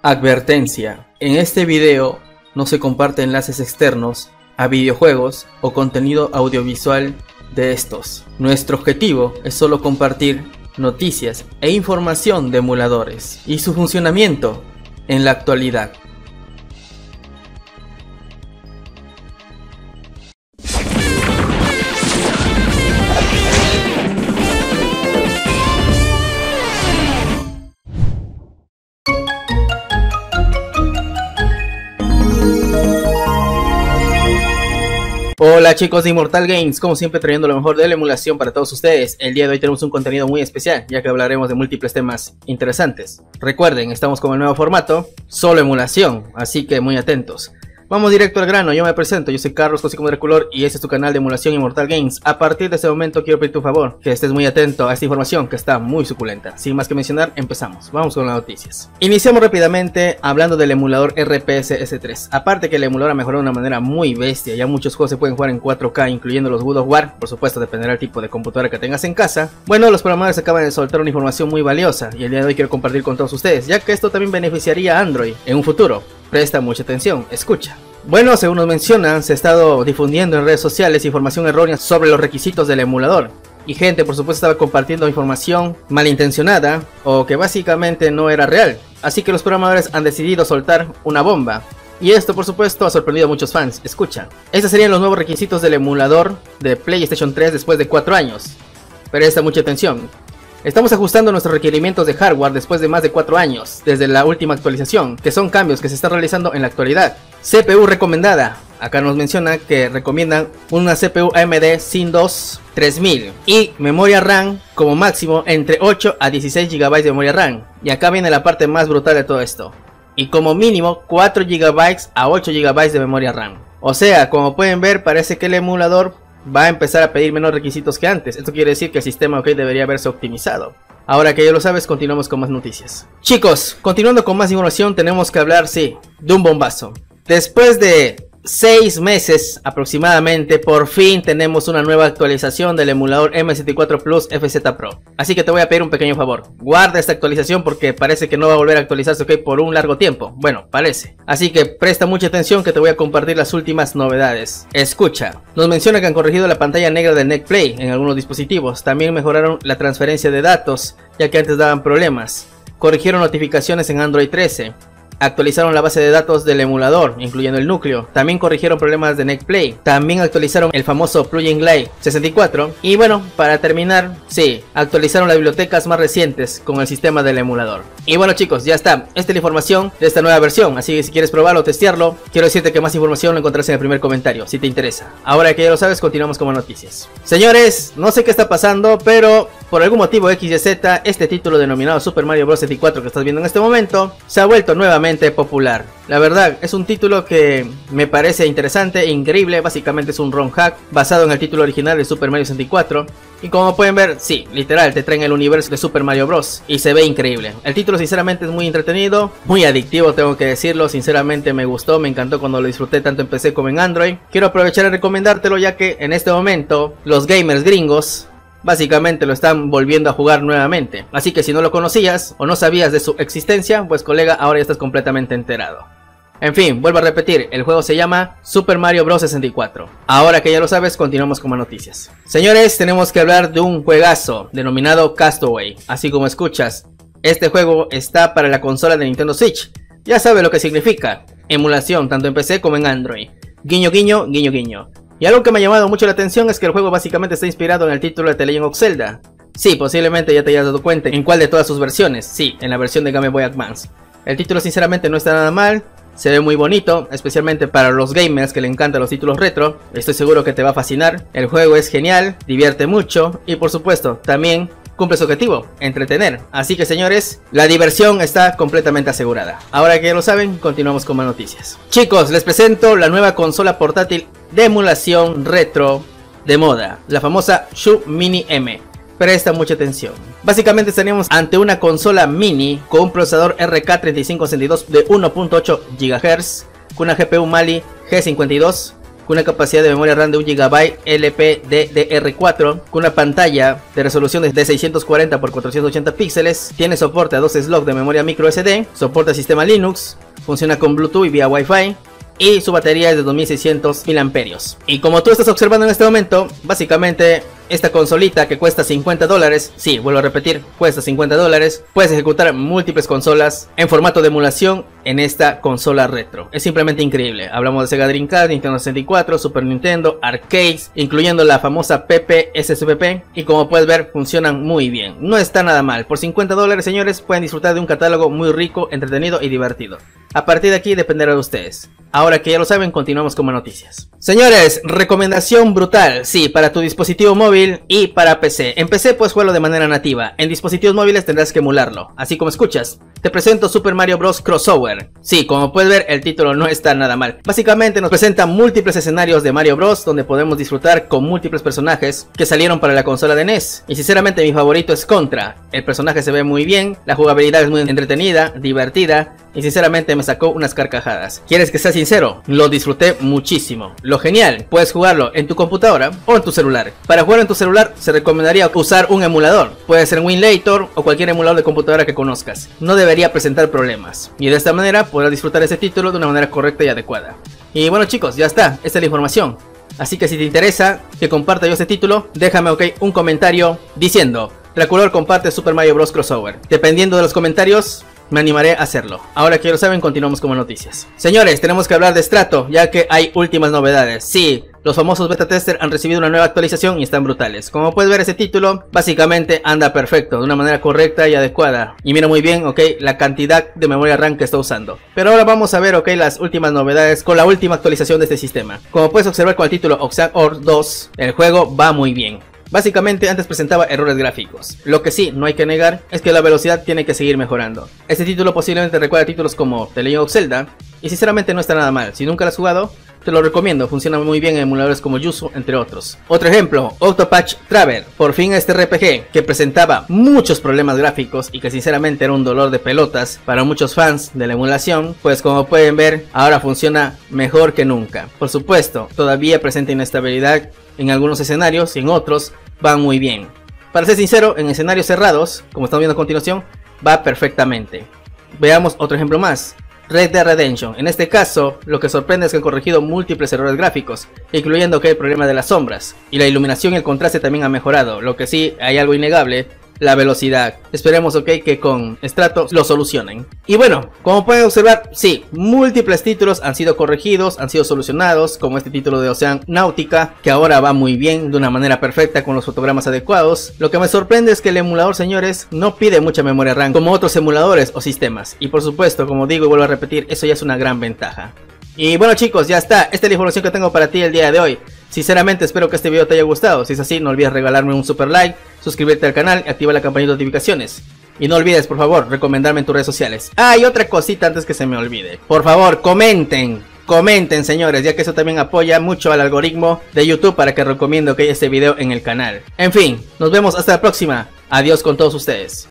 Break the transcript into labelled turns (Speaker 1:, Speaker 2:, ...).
Speaker 1: Advertencia. En este video no se comparte enlaces externos a videojuegos o contenido audiovisual de estos. Nuestro objetivo es solo compartir noticias e información de emuladores y su funcionamiento en la actualidad. Hola chicos de Immortal Games, como siempre trayendo lo mejor de la emulación para todos ustedes. El día de hoy tenemos un contenido muy especial, ya que hablaremos de múltiples temas interesantes. Recuerden, estamos con el nuevo formato, solo emulación, así que muy atentos. Vamos directo al grano, yo me presento, yo soy Carlos Cosí como Color y este es tu canal de emulación Immortal Games. A partir de este momento quiero pedir tu favor, que estés muy atento a esta información que está muy suculenta. Sin más que mencionar, empezamos, vamos con las noticias. Iniciamos rápidamente hablando del emulador RPS S3. Aparte que el emulador ha mejorado de una manera muy bestia, ya muchos juegos se pueden jugar en 4K, incluyendo los God of War, por supuesto dependerá del tipo de computadora que tengas en casa. Bueno, los programadores acaban de soltar una información muy valiosa y el día de hoy quiero compartir con todos ustedes, ya que esto también beneficiaría a Android en un futuro. Presta mucha atención, escucha. Bueno, según nos mencionan, se ha estado difundiendo en redes sociales información errónea sobre los requisitos del emulador. Y gente, por supuesto, estaba compartiendo información malintencionada o que básicamente no era real. Así que los programadores han decidido soltar una bomba. Y esto, por supuesto, ha sorprendido a muchos fans. Escucha, estos serían los nuevos requisitos del emulador de PlayStation 3 después de 4 años. Presta mucha atención. Estamos ajustando nuestros requerimientos de hardware después de más de 4 años, desde la última actualización, que son cambios que se están realizando en la actualidad. CPU recomendada. Acá nos menciona que recomiendan una CPU AMD 2 3000 y memoria RAM como máximo entre 8 a 16 GB de memoria RAM. Y acá viene la parte más brutal de todo esto. Y como mínimo 4 GB a 8 GB de memoria RAM. O sea, como pueden ver, parece que el emulador va a empezar a pedir menos requisitos que antes. Esto quiere decir que el sistema OK debería haberse optimizado. Ahora que ya lo sabes, continuamos con más noticias. Chicos, continuando con más información, tenemos que hablar, sí, de un bombazo. Después de seis meses aproximadamente, por fin tenemos una nueva actualización del emulador M74 Plus FZ Pro. Así que te voy a pedir un pequeño favor. Guarda esta actualización porque parece que no va a volver a actualizarse por un largo tiempo. Bueno, parece. Así que presta mucha atención que te voy a compartir las últimas novedades. Escucha. Nos menciona que han corregido la pantalla negra del NECplay en algunos dispositivos. También mejoraron la transferencia de datos, ya que antes daban problemas. Corrigieron notificaciones en Android 13 actualizaron la base de datos del emulador, incluyendo el núcleo. También corrigieron problemas de NetPlay. También actualizaron el famoso plugin Glide 64. Y bueno, para terminar, sí, actualizaron las bibliotecas más recientes con el sistema del emulador. Y bueno chicos, ya está. Esta es la información de esta nueva versión. Así que si quieres probarlo o testearlo, quiero decirte que más información lo encontrarás en el primer comentario, si te interesa. Ahora que ya lo sabes, continuamos con más noticias. Señores, no sé qué está pasando, pero por algún motivo X y Z, este título denominado Super Mario Bros. 64 que estás viendo en este momento, se ha vuelto nuevamente popular. La verdad, es un título que me parece interesante e increíble, básicamente es un ROM hack basado en el título original de Super Mario 64. Y como pueden ver, sí, literal, te traen el universo de Super Mario Bros. Y se ve increíble. El título sinceramente es muy entretenido, muy adictivo, tengo que decirlo. Sinceramente me gustó, me encantó cuando lo disfruté tanto en PC como en Android. Quiero aprovechar y recomendártelo ya que en este momento los gamers gringos básicamente lo están volviendo a jugar nuevamente. Así que si no lo conocías o no sabías de su existencia, pues colega, ahora ya estás completamente enterado. En fin, vuelvo a repetir, el juego se llama Super Mario Bros. 64. Ahora que ya lo sabes, continuamos con más noticias. Señores, tenemos que hablar de un juegazo denominado Castaway. Así como escuchas, este juego está para la consola de Nintendo Switch. Ya sabe lo que significa. Emulación, tanto en PC como en Android. Guiño, guiño, guiño, guiño. Y algo que me ha llamado mucho la atención es que el juego básicamente está inspirado en el título de The Legend of Zelda. Sí, posiblemente ya te hayas dado cuenta en cuál de todas sus versiones. Sí, en la versión de Game Boy Advance. El título sinceramente no está nada mal, se ve muy bonito, especialmente para los gamers que le encantan los títulos retro. Estoy seguro que te va a fascinar. El juego es genial, divierte mucho y por supuesto también cumple su objetivo, entretener. Así que señores, la diversión está completamente asegurada. Ahora que ya lo saben, continuamos con más noticias. Chicos, les presento la nueva consola portátil de emulación retro de moda, la famosa Shu Mini M. Presta mucha atención. Básicamente estaríamos ante una consola mini con un procesador RK3562 de 1.8 GHz, con una GPU Mali G52 con una capacidad de memoria RAM de 1 GB LPDDR4, con una pantalla de resolución de 640 x 480 píxeles, tiene soporte a dos slots de memoria micro SD, soporta sistema Linux, funciona con Bluetooth y vía Wi-Fi, y su batería es de 2600 mAh. Y como tú estás observando en este momento, básicamente esta consolita que cuesta 50 dólares, sí, vuelvo a repetir, cuesta 50 dólares, puedes ejecutar múltiples consolas en formato de emulación en esta consola retro. Es simplemente increíble. Hablamos de Sega Dreamcast, Nintendo 64, Super Nintendo, arcades, incluyendo la famosa PP SSPP y como puedes ver funcionan muy bien. No está nada mal. Por 50 dólares, señores, pueden disfrutar de un catálogo muy rico, entretenido y divertido. A partir de aquí dependerá de ustedes. Ahora que ya lo saben, continuamos con más noticias. Señores, recomendación brutal, sí, para tu dispositivo móvil y para PC. En PC puedes jugarlo de manera nativa, en dispositivos móviles tendrás que emularlo, así como escuchas. Te presento Super Mario Bros. Crossover. Sí, como puedes ver, el título no está nada mal. Básicamente nos presenta múltiples escenarios de Mario Bros. donde podemos disfrutar con múltiples personajes que salieron para la consola de NES. Y sinceramente mi favorito es Contra. El personaje se ve muy bien, la jugabilidad es muy entretenida, divertida y sinceramente me sacó unas carcajadas. ¿Quieres que sea sincero? Lo disfruté muchísimo. Lo genial, puedes jugarlo en tu computadora o en tu celular. Para jugar en tu celular se recomendaría usar un emulador. Puede ser Winlator o cualquier emulador de computadora que conozcas. No debería presentar problemas. Y de esta manera podrás disfrutar ese título de una manera correcta y adecuada. Y bueno chicos, ya está. Esta es la información. Así que si te interesa que comparta yo este título, déjame un comentario diciendo Draculor comparte Super Mario Bros. Crossover. Dependiendo de los comentarios, me animaré a hacerlo. Ahora que lo saben, continuamos con noticias. Señores, tenemos que hablar de Strato, ya que hay últimas novedades. Sí, los famosos beta tester han recibido una nueva actualización y están brutales. Como puedes ver ese título, básicamente anda perfecto, de una manera correcta y adecuada. Y mira muy bien, ok, la cantidad de memoria RAM que está usando. Pero ahora vamos a ver, ok, las últimas novedades con la última actualización de este sistema. Como puedes observar con el título Oxan Or 2, el juego va muy bien. Básicamente antes presentaba errores gráficos. Lo que sí, no hay que negar, es que la velocidad tiene que seguir mejorando. Este título posiblemente recuerda títulos como The Legend of Zelda, y sinceramente no está nada mal. Si nunca lo has jugado, te lo recomiendo, funciona muy bien en emuladores como Yuzu, entre otros. Otro ejemplo, Octopatch Travel, por fin este RPG que presentaba muchos problemas gráficos y que sinceramente era un dolor de pelotas para muchos fans de la emulación, pues como pueden ver, ahora funciona mejor que nunca. Por supuesto, todavía presenta inestabilidad en algunos escenarios y en otros van muy bien. Para ser sincero, en escenarios cerrados, como estamos viendo a continuación, va perfectamente. Veamos otro ejemplo más. Red Dead Redemption. En este caso, lo que sorprende es que han corregido múltiples errores gráficos, incluyendo que el problema de las sombras, y la iluminación y el contraste también han mejorado, lo que sí hay algo innegable la velocidad. Esperemos, ok, que con Strato lo solucionen. Y bueno, como pueden observar, sí, múltiples títulos han sido corregidos, han sido solucionados, como este título de Ocean Náutica, que ahora va muy bien, de una manera perfecta, con los fotogramas adecuados. Lo que me sorprende es que el emulador, señores, no pide mucha memoria RAM, como otros emuladores o sistemas. Y por supuesto, como digo y vuelvo a repetir, eso ya es una gran ventaja. Y bueno chicos, ya está, esta es la información que tengo para ti el día de hoy. Sinceramente espero que este video te haya gustado, si es así no olvides regalarme un super like, suscribirte al canal y activar la campanita de notificaciones. Y no olvides por favor recomendarme en tus redes sociales. Ah, y otra cosita antes que se me olvide. Por favor, comenten, comenten señores, ya que eso también apoya mucho al algoritmo de YouTube para que recomiendo que haya este video en el canal. En fin, nos vemos hasta la próxima. Adiós con todos ustedes.